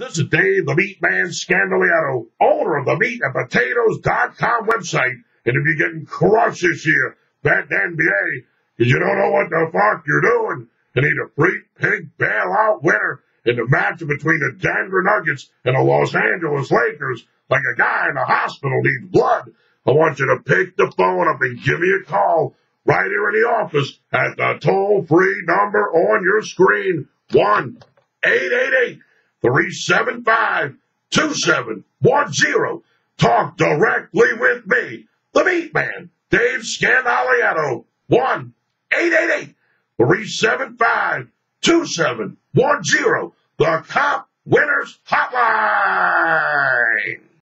This is Dave the Meat Man Scandaliato, owner of the Meat and Potatoes.com website. And if you're getting crushed this year, bet NBA, because you don't know what the fuck you're doing, you need a free pick bailout winner in the matchup between the Denver Nuggets and the Los Angeles Lakers, like a guy in the hospital needs blood. I want you to pick the phone up and give me a call right here in the office at the toll free number on your screen. 1 888 375 2710. Talk directly with me, the Meat Man, Dave Scandaliato. 1 888 375 2710. The Cop Winners Hotline.